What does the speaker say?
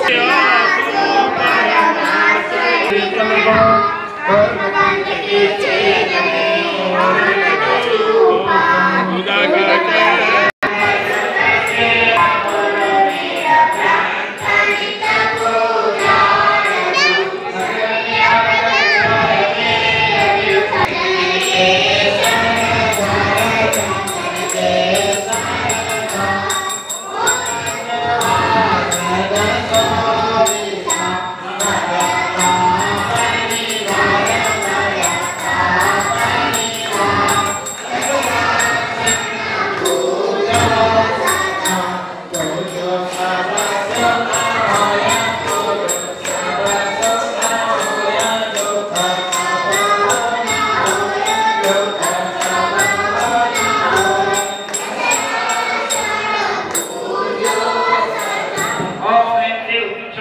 परमात्मा All men, they will come to